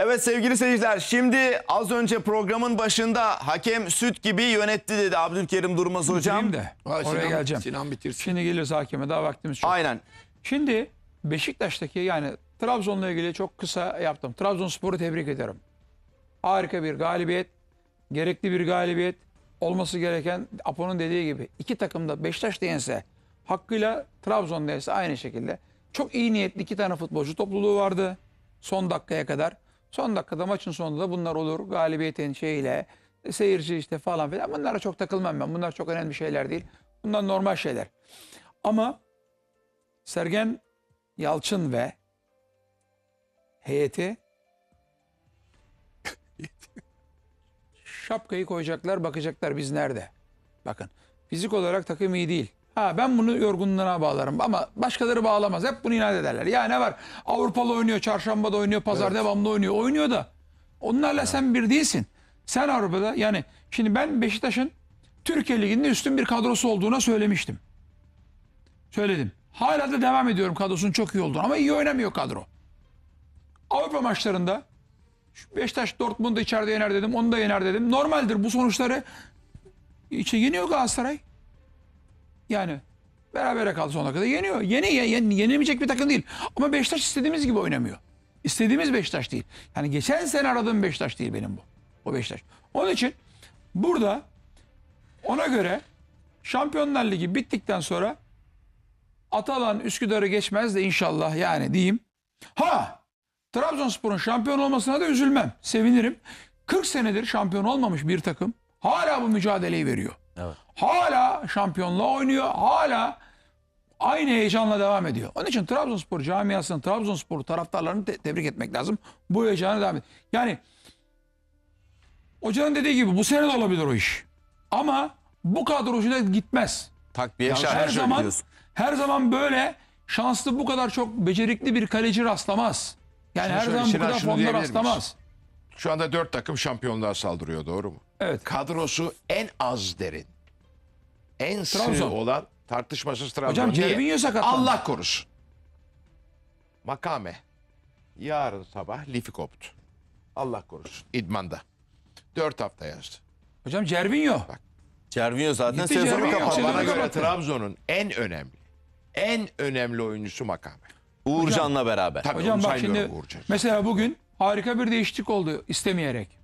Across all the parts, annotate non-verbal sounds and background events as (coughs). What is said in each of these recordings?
Evet sevgili seyirciler şimdi az önce programın başında hakem süt gibi yönetti dedi Abdülkerim Durmaz hocam. De Ha, oraya Sinan- geleceğim. Sinan bitirsin. Şimdi geliriz hakeme daha vaktimiz çok. Aynen. Şimdi Beşiktaş'taki yani Trabzon'la ilgili çok kısa yaptım. Trabzonspor'u tebrik ederim. Harika bir galibiyet. Gerekli bir galibiyet. Olması gereken Apo'nun dediği gibi iki takım da Beşiktaş da yense hakkıyla Trabzon da yense aynı şekilde. Çok iyi niyetli iki tane futbolcu topluluğu vardı. Son dakikaya kadar. Son dakikada maçın sonunda da bunlar olur. Galibiyetin şeyiyle seyirci işte falan filan. Bunlara çok takılmam ben. Bunlar çok önemli şeyler değil. Bunlar normal şeyler. Ama Sergen Yalçın ve heyeti şapkayı koyacaklar bakacaklar biz nerede. Bakın fizik olarak takım iyi değil. Ha ben bunu yorgunluğuna bağlarım ama başkaları bağlamaz. Hep bunu inat ederler. Ya ne var Avrupalı oynuyor, çarşamba da oynuyor, pazar devamlı oynuyor. Oynuyor da onlarla sen bir değilsin. Sen Avrupa'da yani şimdi ben Beşiktaş'ın Türkiye Ligi'nde üstün bir kadrosu olduğuna söylemiştim. Söyledim. Hala da devam ediyorum kadrosunun çok iyi olduğunu ama iyi oynamıyor kadro. Avrupa maçlarında Beşiktaş Dortmund'u içeride yener dedim. Onu da yener dedim. Normaldir bu sonuçları. İşte yeniyor Galatasaray. Yani berabere kaldı sonuna kadar yeniyor. Yeni, yen, yenilmeyecek bir takım değil. Ama Beşiktaş istediğimiz gibi oynamıyor. İstediğimiz Beşiktaş değil. Yani geçen sene aradığım Beşiktaş değil benim bu. O Beşiktaş. Onun için burada ona göre Şampiyonlar Ligi bittikten sonra Atalan Üsküdar'ı geçmez de inşallah yani diyeyim. Ha Trabzonspor'un şampiyon olmasına da üzülmem. Sevinirim. 40 senedir şampiyon olmamış bir takım hala bu mücadeleyi veriyor. Evet. Hala şampiyonluğa oynuyor. Hala aynı heyecanla devam ediyor. Onun için Trabzonspor camiasının, Trabzonspor taraftarlarını te- tebrik etmek lazım. Bu heyecanı devam ediyor. Yani hocanın dediği gibi bu sene de olabilir o iş. Ama bu kadrosuyla gitmez. Takviye her şart zaman diyorsun. her zaman böyle şanslı bu kadar çok becerikli bir kaleci rastlamaz. Yani Şunu her zaman bu Sinan, kadar şunu fonda diyebilir rastlamaz. Şu anda dört takım şampiyonluğa saldırıyor doğru mu? Evet. Kadrosu en az derin. En sığ Trabzon. olan tartışmasız Trabzon. Hocam Niye? Cervinho sakatlandı. Allah korusun. Makame. Yarın sabah lifi koptu. Allah korusun. İdmanda. Dört hafta yazdı. Hocam Cervinho. Cervinho zaten Gitti sezonu Cervinho. kapattı. Sezonu Bana göre kapattı. Trabzon'un en önemli, en önemli oyuncusu Makame. Uğurcan'la beraber. Tabii Hocam onu bak şimdi saymıyorum Uğurcan. mesela bugün harika bir değişiklik oldu istemeyerek.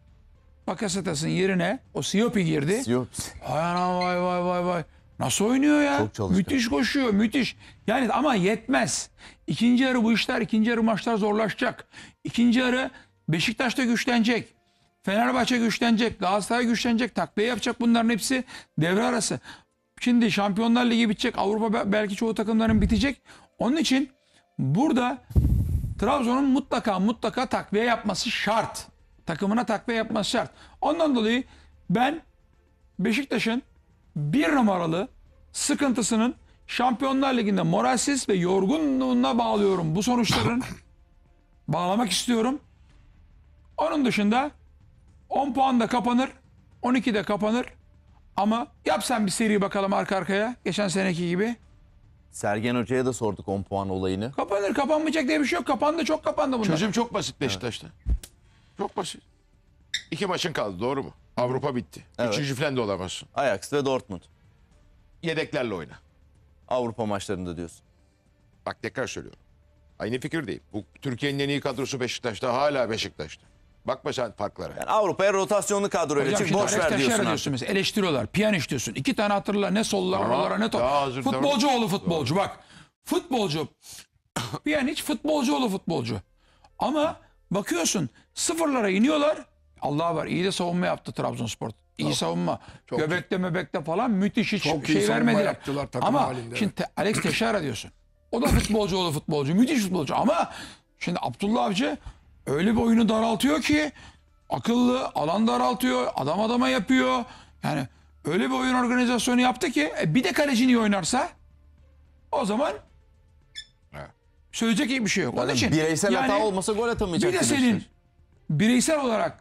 Bakasetas'ın yerine o Siyopi girdi. Yok. Vay anam vay vay vay vay. Nasıl oynuyor ya? Çok çalışkan. müthiş koşuyor müthiş. Yani ama yetmez. İkinci yarı bu işler ikinci yarı maçlar zorlaşacak. İkinci yarı Beşiktaş'ta güçlenecek. Fenerbahçe güçlenecek. Galatasaray güçlenecek. Takviye yapacak bunların hepsi devre arası. Şimdi Şampiyonlar Ligi bitecek. Avrupa be- belki çoğu takımların bitecek. Onun için burada Trabzon'un mutlaka mutlaka takviye yapması şart. Takımına takviye yapması şart. Ondan dolayı ben Beşiktaş'ın bir numaralı sıkıntısının Şampiyonlar Ligi'nde moralsiz ve yorgunluğuna bağlıyorum bu sonuçların. (laughs) bağlamak istiyorum. Onun dışında 10 puan da kapanır. 12 de kapanır. Ama yap sen bir seri bakalım arka arkaya. Geçen seneki gibi. Sergen Hoca'ya da sorduk 10 puan olayını. Kapanır kapanmayacak diye bir şey yok. Kapandı çok kapandı bunlar. Çözüm çok basit Beşiktaş'ta. Çok basit. İki maçın kaldı doğru mu? Avrupa bitti. Evet. Üçüncü falan da olamazsın. Ajax ve Dortmund. Yedeklerle oyna. Avrupa maçlarında diyorsun. Bak tekrar söylüyorum. Aynı fikir değil. Bu Türkiye'nin en iyi kadrosu Beşiktaş'ta hala Beşiktaş'ta. Bakma sen farklara. Yani Avrupa'ya rotasyonlu kadroyla çık boş ver diyorsun diyorsun mesela. Eleştiriyorlar. Piyaniş diyorsun. İki tane hatırla ne sollara Tamam, oralara ne top. Futbolcu oğlu futbolcu bak. Futbolcu. (coughs) Piyaniç futbolcu oğlu futbolcu. Ama bakıyorsun sıfırlara iniyorlar. Allah var iyi de savunma yaptı Trabzonspor. İyi savunma. Göbekte möbekte falan müthiş hiç Çok iyi şey vermediler. yaptılar Ama halinde, şimdi Te- Alex Teixeira diyorsun. O da futbolcu oğlu futbolcu. Müthiş futbolcu. Ama şimdi Abdullah Avcı öyle bir oyunu daraltıyor ki akıllı alan daraltıyor. Adam adama yapıyor. Yani öyle bir oyun organizasyonu yaptı ki e, bir de kaleci iyi oynarsa o zaman söyleyecek iyi bir şey yok. Onun için Bireysel yani hata olmasa gol atamayacak. bir de senin bireysel olarak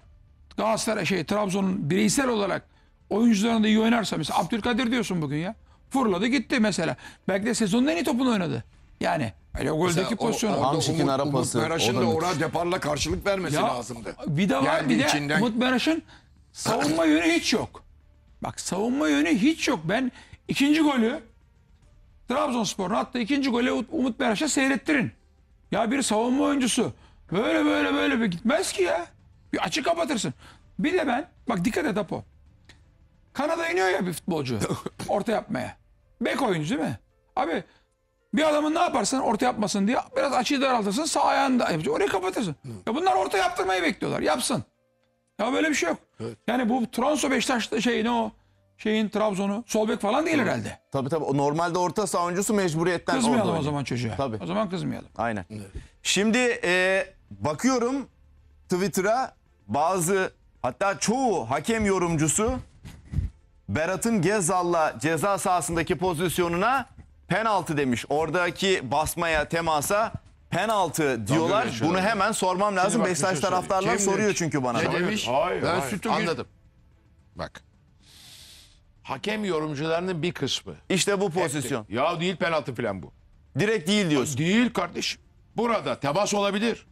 Galatasaray şey Trabzon'un bireysel olarak oyuncularında iyi oynarsa mesela Abdülkadir diyorsun bugün ya. Fırladı gitti mesela. Belki de sezonun en iyi topunu oynadı. Yani öyle goldeki pozisyon. orada Hamşik'in Umut- ara Umut pası, Meraş'ın o da da orada deparla karşılık vermesi Ya, lazımdı. Bir de var Geldi bir de içinden. Umut Meraş'ın savunma yönü hiç yok. Bak savunma yönü hiç yok. Ben ikinci golü Trabzonspor'un attığı ikinci golü Umut Meraş'a seyrettirin. Ya bir savunma oyuncusu böyle böyle böyle bir gitmez ki ya. Bir açık kapatırsın. Bir de ben bak dikkat et Apo. Kanada iniyor ya bir futbolcu (laughs) orta yapmaya. Bek oyuncu değil mi? Abi bir adamın ne yaparsan orta yapmasın diye biraz açıyı daraltırsın sağ ayağını da yapacak. Orayı kapatırsın. Ya bunlar orta yaptırmayı bekliyorlar. Yapsın. Ya böyle bir şey yok. Yani bu Trabzon Beşiktaş'ta şey ne o? Şeyin Trabzon'u sol bek falan değil herhalde. Tabii tabii. O Normalde orta saha oyuncusu mecburiyetten orada Kızmayalım o oynuyor. zaman çocuğa. Tabii. O zaman kızmayalım. Aynen. Şimdi e, bakıyorum Twitter'a bazı hatta çoğu hakem yorumcusu Berat'ın Gezal'la ceza sahasındaki pozisyonuna penaltı demiş. Oradaki basmaya, temasa penaltı diyorlar. Bunu hemen sormam lazım. bak bir Beşiktaş şey söyleyeyim. taraftarlar Kim soruyor demiş? çünkü bana. Ne da. demiş? Hayır, Ben hayır. sütü Anladım. Bak. Hakem yorumcularının bir kısmı. İşte bu pozisyon. Ya değil penaltı falan bu. Direkt değil diyorsun. Değil kardeşim. Burada temas olabilir.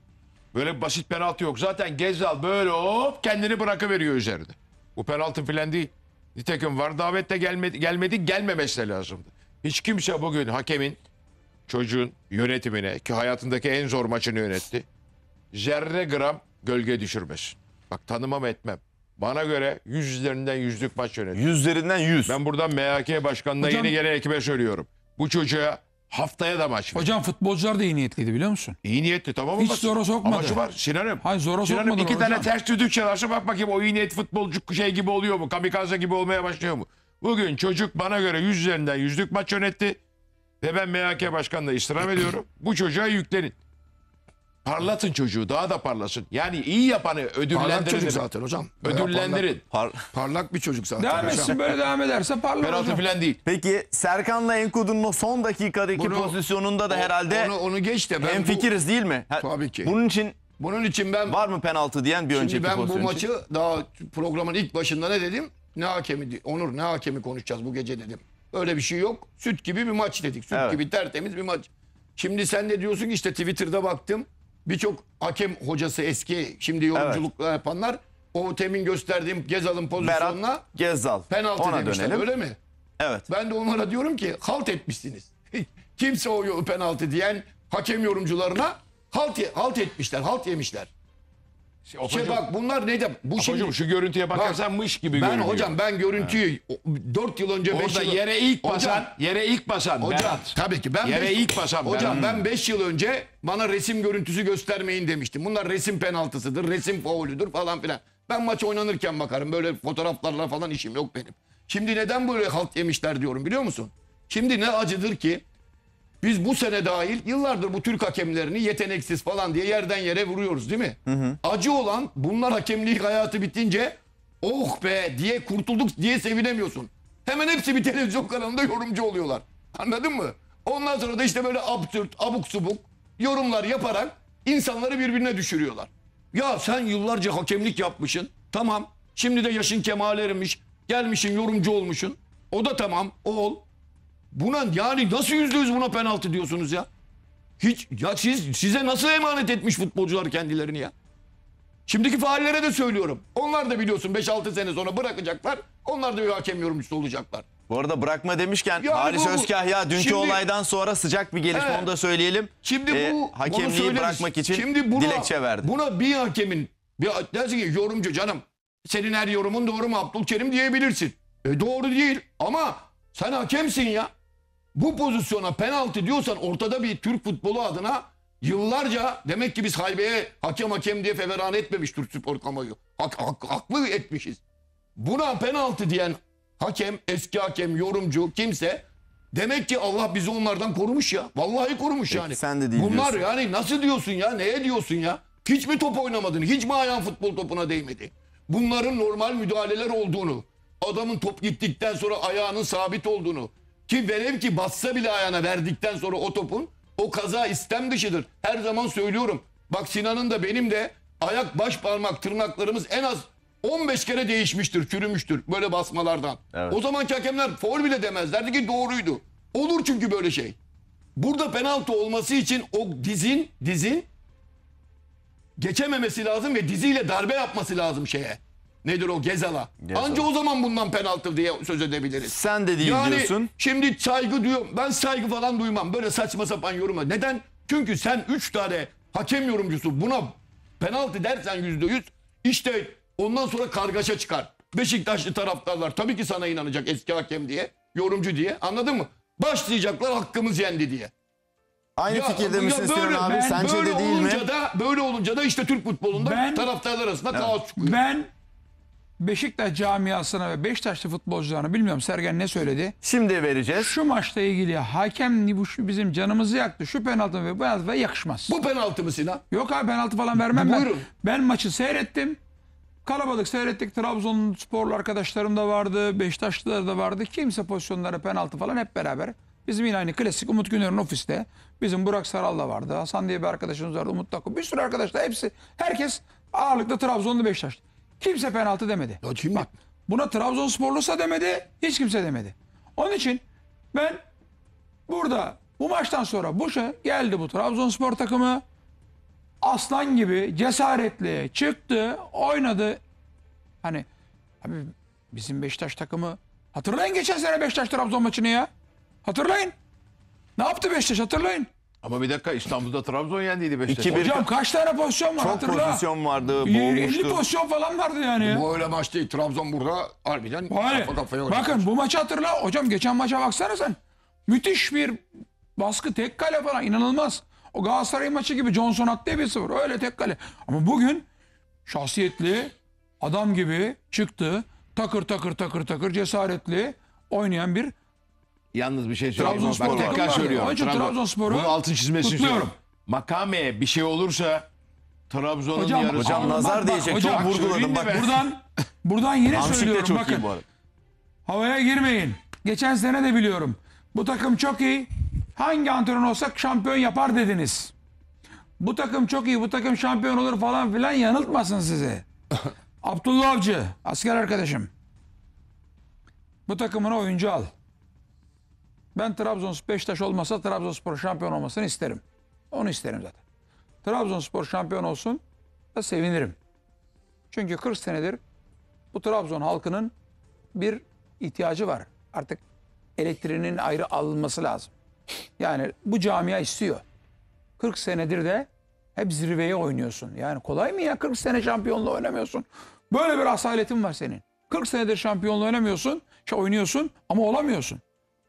Böyle basit penaltı yok. Zaten Gezzal böyle hop kendini bırakıveriyor üzerinde. Bu penaltı falan değil. Nitekim var davette gelmedi, gelmedi gelmemesi de lazımdı. Hiç kimse bugün hakemin çocuğun yönetimine ki hayatındaki en zor maçını yönetti. Zerre gram gölge düşürmesin. Bak tanımam etmem. Bana göre yüz üzerinden yüzlük maç yönetti. Yüzlerinden yüz. Ben buradan MHK Başkanı'na Hocam- yeni gelen ekibe söylüyorum. Bu çocuğa haftaya da maç ver. Hocam futbolcular da iyi niyetliydi biliyor musun? İyi niyetli tamam mı? Hiç zora sokmadı. Ama şu var Sinan'ım. Hayır, zora Sinan'ım sokmadılar iki tane ters düdük çalarsa bak bakayım o iyi niyet futbolcu şey gibi oluyor mu? Kamikaze gibi olmaya başlıyor mu? Bugün çocuk bana göre yüz üzerinden yüzlük maç yönetti. Ve ben MHK Başkanı'na istirham ediyorum. Bu çocuğa yüklenin. Parlatın çocuğu daha da parlasın. Yani iyi yapanı Parlak ödüllendirin. çocuk zaten hocam. Ödüllendirin. Par- Parlak, bir çocuk zaten. Devam hocam. etsin böyle devam ederse parlar Penaltı hocam. falan değil. Peki Serkan'la Enkudu'nun o son dakikadaki Bunu- pozisyonunda da O- herhalde onu, onu geç de ben bu- fikiriz değil mi? Ha, Tabii ki. Bunun için bunun için ben var mı penaltı diyen bir önceki Şimdi ben bu pozisyon için? maçı daha programın ilk başında ne dedim? Ne hakemi, Onur ne hakemi konuşacağız bu gece dedim. Öyle bir şey yok. Süt gibi bir maç dedik. Süt Evet. gibi tertemiz bir maç. Şimdi sen de diyorsun ki işte Twitter'da baktım. Birçok hakem hocası eski şimdi yorumculuk yapanlar o temin gösterdiğim Gezal'ın pozisyonuna Berat Gezzal. penaltı Ona demişler dönelim. öyle mi? Evet. Ben de onlara diyorum ki halt etmişsiniz. (laughs) Kimse o penaltı diyen hakem yorumcularına halt, ye- halt etmişler, halt yemişler. Şey Hocam- bak bunlar ne de bu şimdi Hocam şu görüntüye bakarsan mış gibi ben görünüyor. hocam ben görüntüyü 4 yıl önce 5 Orada yıl yere ilk Hocam- basan, yere ilk basan Hocam Berat. tabii ki ben Yere beş- ilk basan Hocam Berat. ben 5 yıl önce bana resim görüntüsü göstermeyin demiştim. Bunlar resim penaltısıdır, resim faulüdür falan filan. Ben maç oynanırken bakarım. Böyle fotoğraflarla falan işim yok benim. Şimdi neden böyle halt yemişler diyorum biliyor musun? Şimdi ne acıdır ki biz bu sene dahil yıllardır bu Türk hakemlerini yeteneksiz falan diye yerden yere vuruyoruz değil mi? Acı olan bunlar hakemlik hayatı bitince oh be diye kurtulduk diye sevinemiyorsun. Hemen hepsi bir televizyon kanalında yorumcu oluyorlar. Anladın mı? Ondan sonra da işte böyle absürt, abuk subuk yorumlar yaparak insanları birbirine düşürüyorlar. Ya sen yıllarca hakemlik yapmışsın. Tamam. Şimdi de yaşın kemale ermiş. Gelmişsin yorumcu olmuşsun. O da tamam. Ol. Buna yani nasıl yüzde yüz buna penaltı diyorsunuz ya? Hiç ya siz size nasıl emanet etmiş futbolcular kendilerini ya? Şimdiki faallere de söylüyorum. Onlar da biliyorsun 5-6 sene sonra bırakacaklar. Onlar da bir hakem yorumcusu olacaklar. Bu arada bırakma demişken Yani Halis bu- Özkahya dünkü Şimdi- olaydan sonra sıcak bir gelişme Evet. onu da söyleyelim. Şimdi Ee, bu bunu hakemliği söyleriz. bırakmak için Şimdi buna, dilekçe verdi. Buna bir hakemin bir dersin ki yorumcu canım senin her yorumun doğru mu Abdülkerim diyebilirsin. E doğru değil ama sen hakemsin ya. Bu pozisyona penaltı diyorsan ortada bir Türk futbolu adına yıllarca demek ki biz haybeye hakem hakem diye feveran etmemiş Türk spor kamuoyu. Hak, hak- haklı etmişiz. Buna penaltı diyen hakem, eski hakem, yorumcu kimse demek ki Allah bizi onlardan korumuş ya. Vallahi korumuş yani. sen de değil Bunlar diyorsun. yani nasıl diyorsun ya? Neye diyorsun ya? Hiç mi top oynamadın? Hiç mi ayağın futbol topuna değmedi? Bunların normal müdahaleler olduğunu, adamın top gittikten sonra ayağının sabit olduğunu ki velev ki bassa bile ayağına verdikten sonra o topun o kaza istem dışıdır. Her zaman söylüyorum. Bak Sinan'ın da benim de ayak baş parmak tırnaklarımız en az 15 kere değişmiştir, çürümüştür böyle basmalardan. Evet. O zamanki hakemler foul bile demezlerdi ki doğruydu. Olur çünkü böyle şey. Burada penaltı olması için o dizin dizin geçememesi lazım ve diziyle darbe yapması lazım şeye. Nedir o Gezal'a. Gezal. Anca o zaman bundan penaltı diye söz edebiliriz. Sen de değil yani diyorsun. şimdi saygı diyor. Ben saygı falan duymam. Böyle saçma sapan yoruma. Neden? Çünkü sen 3 tane hakem yorumcusu buna penaltı dersen yüzde yüz işte ondan sonra kargaşa çıkar. Beşiktaşlı taraftarlar tabii ki sana inanacak eski hakem diye, yorumcu diye. Anladın mı? Başlayacaklar hakkımız yendi diye. Aynı Ya- fikirde ya misin böyle- abi? ben Sence böyle de değil mi? olunca da böyle olunca da işte Türk futbolunda Ben- taraftarlar arasında kaos çıkıyor. Ben Beşiktaş camiasına ve Beşiktaşlı futbolcularına bilmiyorum Sergen ne söyledi. Şimdi vereceğiz. Şu maçla ilgili hakem bu şu bizim canımızı yaktı. Şu penaltı ve bu penaltı yakışmaz. Bu penaltı mı Sinan? Yok abi penaltı falan vermem ben. Buyurun. Ben maçı seyrettim. Kalabalık seyrettik. Trabzon sporlu arkadaşlarım da vardı. Beşiktaşlılar da vardı. Kimse pozisyonlara penaltı falan hep beraber. Bizim yine aynı klasik Umut Güner'in ofiste. Bizim Burak Saral da vardı. Hasan diye bir arkadaşımız vardı. Umut Takı. Bir sürü arkadaşlar hepsi. Herkes ağırlıklı Trabzonlu Beşiktaşlı. Kimse penaltı demedi. Ya şimdi Bak buna Trabzonsporlusa demedi. Hiç kimse demedi. Onun için ben burada bu maçtan sonra bu şey geldi bu Trabzonspor takımı aslan gibi cesaretli çıktı, oynadı. Hani abi bizim Beşiktaş takımı hatırlayın geçen sene Beşiktaş Trabzon maçını ya. Hatırlayın. Ne yaptı Beşiktaş hatırlayın. Ama bir dakika İstanbul'da Trabzon yendiydi Beşiktaş. 2-1 Hocam kaç tane pozisyon var çok hatırla. pozisyon vardı, 50 boğulmuştu. pozisyon falan vardı yani ya. bu öyle maç değil. Trabzon burada harbiden Hani, kafa kafaya oynadı. bakın bu maçı hatırla. Hocam geçen maça baksana sen. Müthiş bir baskı tek kale falan inanılmaz. O Galatasaray maçı gibi Johnson attı ya 1-0 öyle tek kale. Ama bugün şahsiyetli adam gibi çıktı. Takır takır takır takır cesaretli oynayan bir Yalnız bir şey söyleyeyim. Trabzonspor Bak tekrar söylüyorum. Trabzon- Trabzonspor'u Bunun altın çizmesini kutluyorum. söylüyorum. Makame bir şey olursa Trabzon'un Hocam, yarısı. Hocam Bak, nazar bak, değecek. hocam, çok vurguladım söyleyeyim de bak. ben. buradan buradan yine Hamşik de söylüyorum çok bakın. iyi bu arada. Havaya girmeyin. Geçen sene de biliyorum. Bu takım çok iyi. Hangi antrenör olsak şampiyon yapar dediniz. Bu takım çok iyi. Bu takım şampiyon olur falan filan yanıltmasın sizi. (laughs) Abdullah Avcı, asker arkadaşım. Bu takımına oyuncu al. Ben Trabzonspor Beşiktaş olmasa Trabzonspor şampiyon olmasını isterim. Onu isterim zaten. Trabzonspor şampiyon olsun da sevinirim. Çünkü 40 senedir bu Trabzon halkının bir ihtiyacı var. Artık elektriğinin ayrı alınması lazım. Yani bu camia istiyor. 40 senedir de hep zirveye oynuyorsun. Yani kolay mı ya 40 sene şampiyonla oynamıyorsun. Böyle bir asaletin var senin. 40 senedir şampiyonla oynamıyorsun, şey oynuyorsun ama olamıyorsun.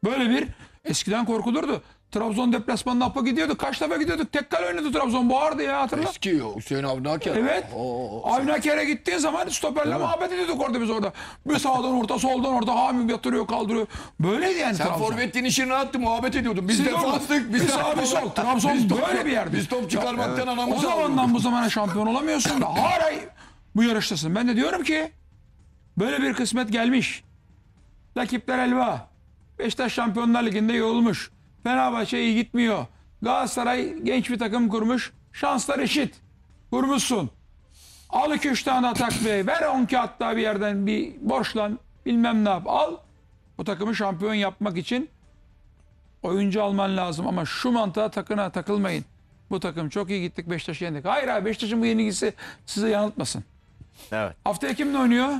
Böyle bir eskiden korkulurdu. Trabzon deplasmanına apa gidiyordu. Kaç defa gidiyorduk. Tek kale oynadı Trabzon. Bağırdı ya hatırla. Eski o Hüseyin Avni Aker. Evet. Avni Aker'e gittiğin zaman stoperle muhabbet ediyorduk orada biz orada. Bir sağdan orta soldan orta hamim yatırıyor kaldırıyor. Böyleydi yani Sen Trabzon. forvetin işini rahattı muhabbet ediyordun. Biz Siz defanstık. Biz sağ bir (laughs) sol. Trabzon Biz top- böyle bir yerdi. Biz top çıkarmaktan O anamızı zamandan bu zamana şampiyon olamıyorsun da hala bu yarıştasın. Ben de diyorum ki böyle bir kısmet gelmiş. Rakipler elva. Beşiktaş Şampiyonlar Ligi'nde yorulmuş. Fenerbahçe iyi gitmiyor. Galatasaray genç bir takım kurmuş. Şanslar eşit. Kurmuşsun. Al iki üç tane atak be. Ver on kağıt daha bir yerden bir borçlan. Bilmem ne yap. Al. Bu takımı şampiyon yapmak için oyuncu alman lazım. Ama şu mantığa takına takılmayın. Bu takım çok iyi gittik Beşiktaş'ı yendik. Hayır abi Beşiktaş'ın bu yenilgisi sizi yanıltmasın. Evet. Haftaya kimle oynuyor?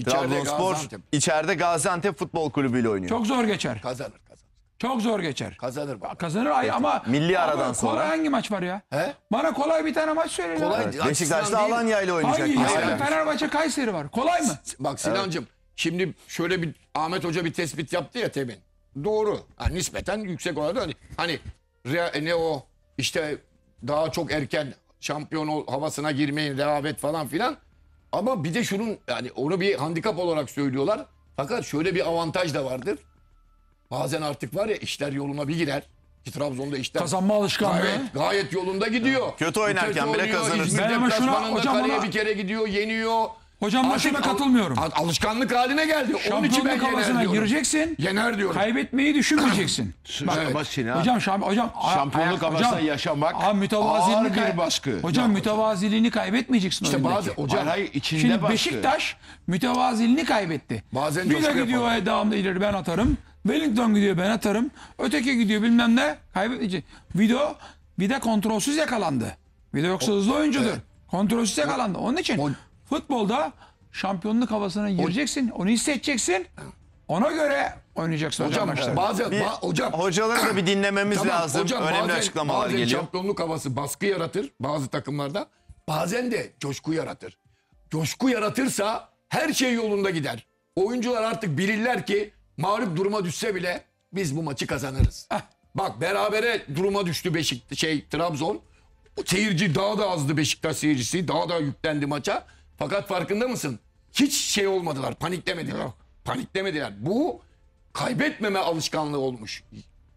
İçeride Trabzonspor Gaziantep. içeride Gaziantep Futbol Kulübü ile oynuyor. Çok zor geçer. Kazanır kazanır. Çok zor geçer. Kazanır baba. Kazanır ay ama Milli aradan sonra. Kolay hangi maç var ya? He? Bana kolay bir tane maç söyle. Kolay ya. değil. Beşiktaş'ta değil. Alanya ile oynayacak Hangi ya? mesela. Fenerbahçe Kayseri var. Kolay mı? Bak Sinancım şimdi şöyle bir Ahmet Hoca bir tespit yaptı ya temin. Doğru. Yani nispeten yüksek olarak hani, hani re- ne o işte daha çok erken şampiyon ol- havasına girmeyin rehavet falan filan. Ama bir de şunun yani onu bir handikap olarak söylüyorlar. Fakat şöyle bir avantaj da vardır. Bazen artık var ya işler yoluna bir girer. Ki Trabzon'da işler Kazanma alışkanlığı. gayet, gayet yolunda gidiyor. Kötü oynarken bile kazanırsın. Ben ama şuna- hocam kaleye ona- bir kere gidiyor, yeniyor. Hocam Artık şuna al- katılmıyorum. al- alışkanlık haline geldi. Onun için ben Şampiyonluk yener havasına diyorum. gireceksin. Yener diyorum. Kaybetmeyi düşünmeyeceksin. (clears throat) Bak, Evet. bak Sinan, Hocam şam, hocam şampiyonluk ayak- havasında hocam- yaşamak Aa, mütevaziliğini ağır bir baskı. Hocam mütevaziliğini kaybetmeyeceksin İşte bazı hocam Hayır, hayır, içinde Şimdi baskı. Beşiktaş mütevaziliğini kaybetti. Bazen bir coşku de gidiyor yapalım. devamlı ileri ben atarım. Wellington gidiyor ben atarım. Öteki gidiyor bilmem ne. Kaybedecek. Video bir de kontrolsüz yakalandı. Video yoksa hızlı oyuncudur. Kontrolsüz yakalandı. Onun için O- futbolda şampiyonluk havasına gireceksin. Onu hissedeceksin. Ona göre oynayacaksın hocam, Hocam maçları. bazen Bir ba- hocam hocaları da bir dinlememiz Tamam, lazım. hocam Önemli bazen- açıklamalar bazen geliyor. şampiyonluk havası baskı yaratır bazı takımlarda. Bazen de coşku yaratır. Coşku yaratırsa her şey yolunda gider. Oyuncular artık bilirler ki mağlup duruma düşse bile biz bu maçı kazanırız. Bak berabere duruma düştü Beşik şey Trabzon. O Seyirci daha da azdı Beşiktaş seyircisi. Daha da yüklendi maça. Fakat farkında mısın? Hiç şey olmadılar. Paniklemediler. Paniklemediler. Bu kaybetmeme alışkanlığı olmuş.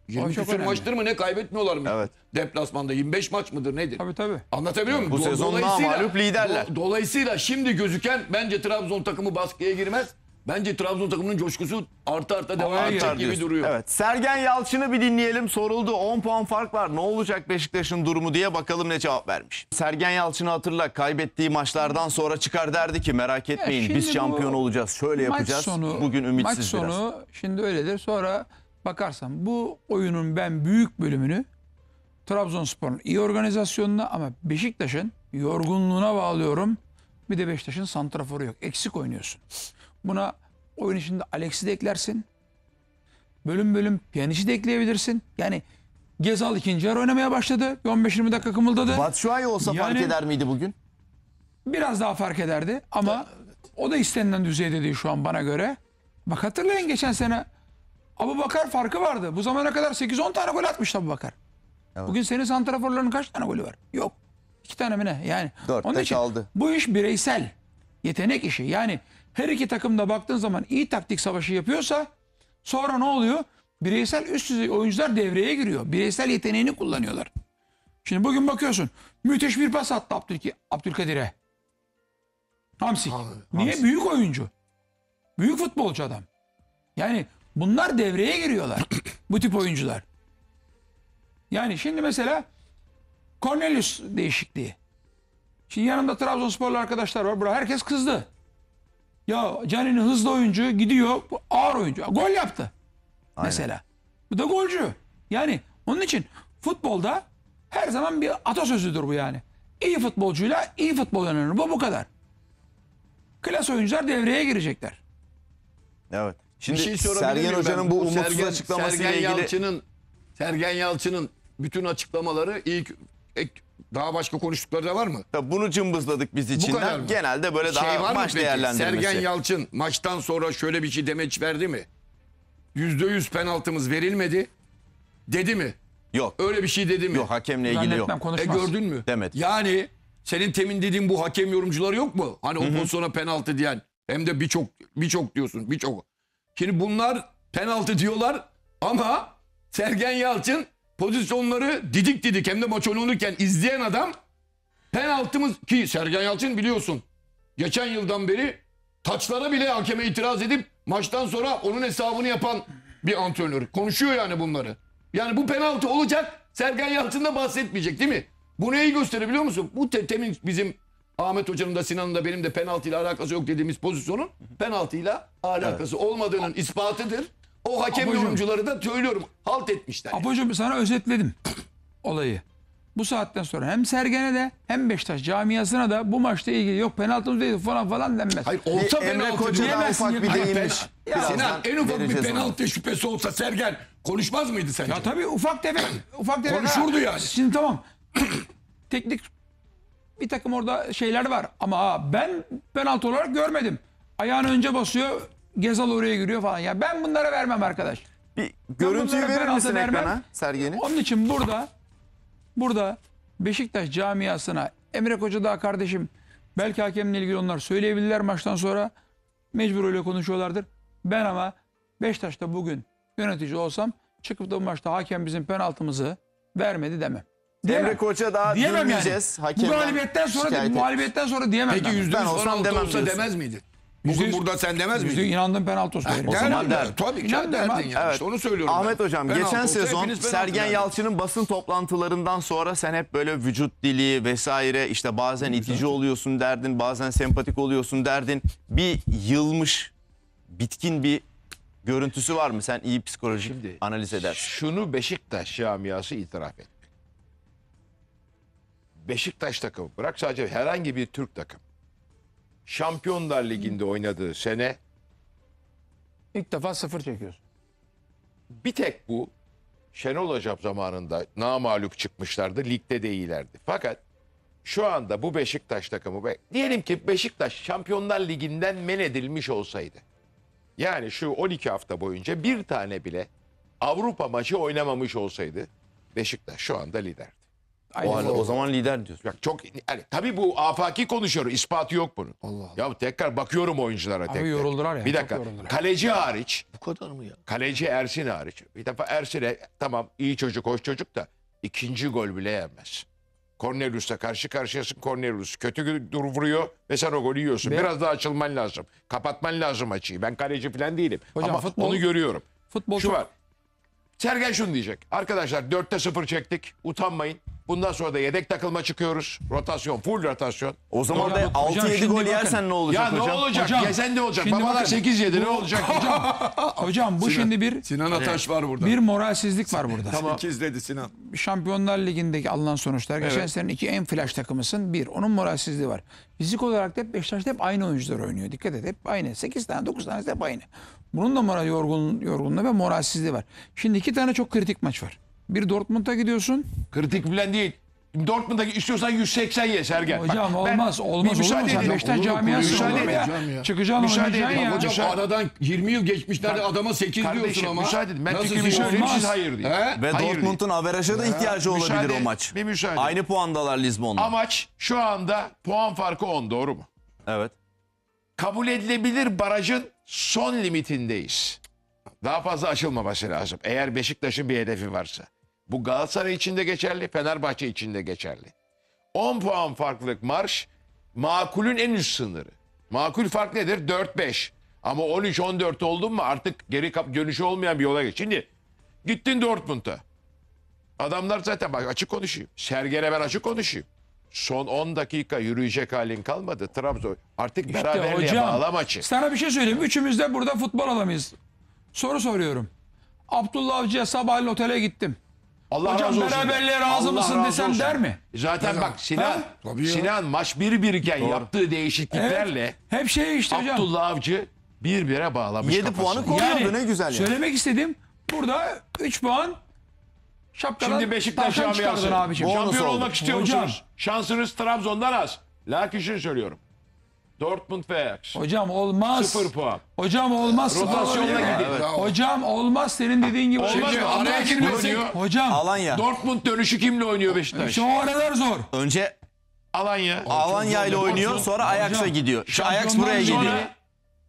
20 çok küsur maçtır mı ne kaybetmiyorlar mı? Evet. Deplasmanda 25 maç mıdır nedir? Tabii tabii. Anlatabiliyor muyum? Bu Do- sezon dolayısıyla- liderler. do- dolayısıyla şimdi gözüken bence Trabzon takımı baskıya girmez. Bence Trabzon takımının coşkusu arta arta devam Artar gibi diyorsun. duruyor. Evet. Sergen Yalçın'ı bir dinleyelim. Soruldu. 10 puan fark var. Ne olacak Beşiktaş'ın durumu diye bakalım ne cevap vermiş. Sergen Yalçın'ı hatırla. Kaybettiği maçlardan sonra çıkar derdi ki merak etmeyin şimdi biz şampiyon olacağız. Şöyle yapacağız. Sonu, Bugün ümitsiz maç sonu biraz. şimdi öyledir. Sonra bakarsan bu oyunun ben büyük bölümünü Trabzonspor'un iyi organizasyonuna ama Beşiktaş'ın yorgunluğuna bağlıyorum. Bir de Beşiktaş'ın santraforu yok. Eksik oynuyorsun. Buna oyun içinde Alex'i de eklersin. Bölüm bölüm Pjanic'i de ekleyebilirsin. Yani Gezal ikinci yarı oynamaya başladı. 15-20 dakika kımıldadı. Batshuayi olsa fark Yani- eder miydi bugün? biraz daha fark ederdi ama o da istenilen düzeyde değil şu an bana göre. Bak hatırlayın geçen sene Abu Bakar farkı vardı. Bu zamana kadar 8-10 tane gol atmıştı Abu Bakar. Bugün senin santraforların kaç tane golü var? Yok. İki tane mi ne? Yani Dört onun de için kaldı. bu iş bireysel. Yetenek işi. Yani her iki takım da baktığın zaman iyi taktik savaşı yapıyorsa sonra ne oluyor? Bireysel üst düzey oyuncular devreye giriyor. Bireysel yeteneğini kullanıyorlar. Şimdi bugün bakıyorsun. Müthiş bir pas attı Abdülki, Abdülkadir'e. Hamsik. Niye? Büyük oyuncu. Büyük futbolcu adam. Yani bunlar devreye giriyorlar. (clears throat) bu tip oyuncular. Yani şimdi mesela Cornelius değişikliği. Şimdi yanımda Trabzonsporlu arkadaşlar var. Burada herkes kızdı. Ya Caner'in hızlı oyuncu gidiyor. Bu ağır oyuncu. Gol yaptı. Mesela. Bu da golcü. Yani onun için futbolda her zaman bir atasözüdür bu yani. İyi futbolcuyla iyi futbol oynanır. Bu bu kadar. Klas oyuncular devreye girecekler. Evet. Şimdi Bir şey Sergen Hoca'nın bu umutsuz Sergen- açıklamasıyla Sergen ilgili Yalçın'ın Sergen Yalçın'ın bütün açıklamaları ilk ek, daha başka konuştukları da var mı? Tabii bunu cımbızladık biz kadar içinden. mı? Genelde böyle daha şey var mı maç peki? değerlendirmesi. Sergen Yalçın maçtan sonra şöyle bir şey demeç verdi mi? Yüzde yüz penaltımız verilmedi. Dedi mi? Yok. Öyle bir şey dedi mi? Yok hakemle ilgili yok. Zannetmem E konuşmaz. gördün mü? Demedi. Yani senin temin dediğin bu hakem yorumcuları yok mu? Hani o pozisyona penaltı diyen. Hem de birçok birçok diyorsun birçok. Şimdi bunlar penaltı diyorlar ama Sergen Yalçın pozisyonları didik didik hem de maç oynanırken izleyen adam penaltımız ki Sergen Yalçın biliyorsun geçen yıldan beri taçlara bile hakeme itiraz edip maçtan sonra onun hesabını yapan bir antrenör. Konuşuyor yani bunları. Yani bu penaltı olacak. Sergen Yalçın da bahsetmeyecek değil mi? Bu neyi gösterir biliyor musun? Bu te- temin bizim Ahmet Hoca'nın da Sinan'ın da benim de penaltıyla alakası yok dediğimiz pozisyonun penaltıyla alakası olmadığının ispatıdır. O hakem Apocuğum. yorumcuları da söylüyorum halt etmişler. Apocuğum sana özetledim (clears throat) olayı. Bu saatten sonra hem Sergen'e de hem Beşiktaş camiasına da bu maçla ilgili yok penaltımız değil falan falan denmez. Hayır olsa Emre penaltı diyemezsin ufak ya. bir Hayır, değinmiş. Sinan en ufak bir vereceğiz ona. penaltı şüphesi olsa Sergen konuşmaz mıydı sence? Ya tabii ufak tefek ufak tefek. Konuşurdu Ha, yani. Şimdi tamam. (clears throat) Teknik bir takım orada şeyler var ama ha, ben penaltı olarak görmedim. Ayağını önce basıyor, Gezal oraya giriyor falan. Ya ben bunlara vermem arkadaş. Bir görüntüyü verir misin vermem. ekrana Sergen'i? Onun için burada burada Beşiktaş camiasına Emre Koca daha kardeşim belki hakemle ilgili onlar söyleyebilirler maçtan sonra mecbur öyle konuşuyorlardır. Ben ama Beşiktaş'ta bugün yönetici olsam çıkıp da bu maçta hakem bizim penaltımızı vermedi demem. Diyemem. Emre Koç'a daha Diyemem yani. dinleyeceğiz. Bu Hakemden galibiyetten sonra şikayet bu mağlubiyetten sonra diyemem. Peki yüzde yüz olsam penaltı demem olsa diyorsun. demez miydi? Yüzde Bugün yüz- burada sen demez Yüzde miydin? inandığım penaltı olsa veririm. O zaman de. der. Tabii ki İnan derdin derim. yani. Evet. İşte onu söylüyorum Ahmet ben. Hocam Penaltı geçen olsa sezon hepiniz penaltı Sergen derdiniz. Yalçın'ın basın toplantılarından sonra sen hep böyle vücut dili vesaire işte bazen itici oluyorsun derdin bazen sempatik oluyorsun derdin. Bir yılmış bitkin bir görüntüsü var mı? Sen iyi psikolojik Şimdi- analiz edersin. Şunu Beşiktaş camiası itiraf etti. Beşiktaş takımı bırak sadece herhangi bir Türk takım. Şampiyonlar Ligi'nde oynadığı sene İlk defa sıfır çekiyorsun. bir tek bu Şenol Hocam zamanında namağlup çıkmışlardı. Ligde de iyilerdi. Fakat şu anda bu Beşiktaş takımı ve diyelim ki Beşiktaş Şampiyonlar Ligi'nden men edilmiş olsaydı. Yani şu 12 hafta boyunca bir tane bile Avrupa maçı oynamamış olsaydı Beşiktaş şu anda liderdi. O, halde, o zaman lider diyorsun. Bak çok yani, tabii bu afaki konuşuyor. ispatı yok bunun. Allah Ya tekrar bakıyorum oyunculara tek tek. yoruldular ya, Bir çok dakika. yoruldular. Kaleci hariç Bu kadar mı ya? Kaleci Ersin hariç. Bir defa Ersin'e tamam iyi çocuk, hoş çocuk da ikinci gol bile yenmez. Cornelius'la karşı karşıyasın. Cornelius kötü dur vuruyor ve sen o golü yiyorsun. Be- Biraz daha açılman lazım. Kapatman lazım açıyı. Ben kaleci falan değilim. Hocam Ama futbol- onu görüyorum. Futbol Şu çok- var. Sergen şunu diyecek. Arkadaşlar 4'te 0 çektik. Utanmayın. Bundan sonra da yedek takılma çıkıyoruz. Rotasyon, full rotasyon. O zaman Hocam, da hocam 6-7 şimdi gol bakın. yersen ne olacak Ya hocam? ne olacak? Hocam, Gezen ne olacak? şimdi Babalar bakın. 8 yedi ne olacak? Hocam (laughs) bu şimdi bir Sinan Ataş var burada. bir moralsizlik var burada. Tamam. İkiz dedi Sinan. Şampiyonlar Ligi'ndeki alınan sonuçlar. Geçen senenin iki en flash takımısın. Bir. Onun moralsizliği var. Fizik olarak da hep Beşiktaş'ta hep aynı oyuncular oynuyor. Dikkat et hep aynı. 8 tane 9 tanesi de hep aynı. Bunun da moral yorgun, yorgunluğu ve moralsizliği var. Şimdi iki tane çok kritik maç var. Bir Dortmund'a gidiyorsun. Kritik falan değil. Dortmund'a istiyorsan 180 ye Sergen. Bak, Hocam ben- olmaz olmaz olur mu? Sen. Beşiktaş camiası müsaade olur mu ya? Çıkacaksın Müsaade edin. ya. Hocam, Müsaade- aradan 20 yıl geçmişlerde adama 8 diyorsun Kardeşim ama. müsaade edin. Ben Nasıl fikrimi söyleyeyim olmaz? siz hayır deyin. He? Ve Dortmund'un averaja da ihtiyacı olabilir Müsaade- o maç. bir müsaade. Aynı puandalar Lizbon'la. Amaç şu anda puan farkı 10 doğru mu? Evet. Kabul edilebilir barajın son limitindeyiz. Daha fazla aşılmaması lazım. Eğer Beşiktaş'ın bir hedefi varsa. Bu Galatasaray için de geçerli, Fenerbahçe için de geçerli. 10 puan farklılık marş makulün en üst sınırı. Makul fark nedir? 4-5. Ama 13-14 oldun mu artık geri kap dönüşü olmayan bir yola geç. Şimdi gittin Dortmund'a. Adamlar zaten bak açık konuşayım. Sergen'e ben açık konuşayım. Son 10 dakika yürüyecek halin kalmadı. Trabzon artık İşte beraberliğe hocam, bağla maçı. Sana bir şey söyleyeyim. Üçümüz de burada futbol adamıyız. Soru soruyorum. Abdullah Avcı'ya sabahleyin otele gittim. Allah Hocam razı olsun. beraberliğe razı Allah mısın razı desem olsun. der mi? Zaten bak Sinan, Ha? Tabii ya. Sinan maç 1-1 iken yaptığı değişikliklerle Hep şey işte hocam. Abdullah Avcı bir bire bağlamış 7 kafasını. puanı koruyordu ne güzel ya. Söylemek istedim. Burada 3 puan şapkadan Şimdi Beşiktaş tavşan camiası. Bonus şampiyon oldu. olmak istiyor Hocam. musunuz? Şansınız Trabzon'dan az. Lakin şunu söylüyorum. Dortmund ve Ajax. Hocam olmaz. 0 puan. Hocam olmaz. Rotasyonla gidiyor. Evet. Hocam olmaz senin dediğin gibi. Olmaz Hocam, mı? Allah Araya girmesek. Hocam Alanya. Dortmund dönüşü kimle oynuyor Beşiktaş? şu aralar zor. Önce Alanya. Alanya ile oynuyor Hocam, sonra Ajax'a gidiyor. Şu Ajax Şampiyonlar buraya Ligi'ne- geliyor.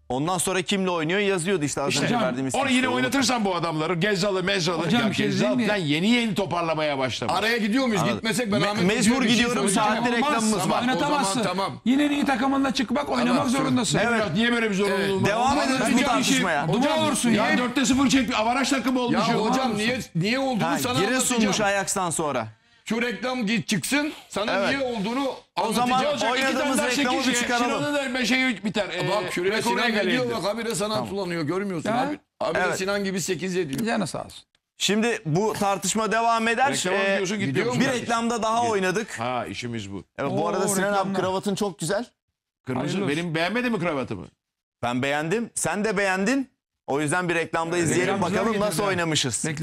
Ondan sonra kimle oynuyor yazıyordu işte az İşte önce verdiğimiz. Onu yine oynatırsan bu adamları Gezzalı Mezzalı. Hocam ya bir şey Gezzal diyeyim mi? falan yeni yeni toparlamaya başlamış. Araya gidiyor muyuz? Gitmesek ben Me- Ahmet mecbur Hoca'ya bir şey gidiyorum, söyleyeceğim. saatli Olmaz. reklamımız var. Oynatamazsın. O zaman tamam. Yine iyi takımınla çıkmak oynamak Tamam, zorundasın. Evet. Niye böyle bir zorunluluğum var? Devam Olmaz. ederiz bu şey- tartışmaya. Dua olursun Ya ya. 4'te 0 çek avaraj takım olmuş. Ya ya. hocam niye niye olduğunu sana Giresun'muş anlatacağım. Ajax'tan sonra. Şu reklam git çıksın sana Evet. niye olduğunu O zaman anlatacağım. İki tane Oynadığımız daha reklamı bir ye. çıkaralım. Sinan'ın da şey biter. Ee, Bak şuraya rekoruna Sinan ne geldi. diyor bak habire sana sulanıyor görmüyorsun Ya. abi. Abi de Evet. Sinan gibi 8 ediyor. Canı sağ olsun. Şimdi bu tartışma devam eder. Reklama Ee, gidiyorsun gidiyor gidiyor. bir reklamda daha oynadık. Ha işimiz bu. Evet, bu Oo, arada Sinan abi reklamlar. kravatın çok güzel. Kırmızı Hayırlı benim beğenmedin mi kravatımı? Ben beğendim. Sen de beğendin. O yüzden bir reklamda izleyelim Reklamcılar bakalım getirdi nasıl oynamışız. Reklam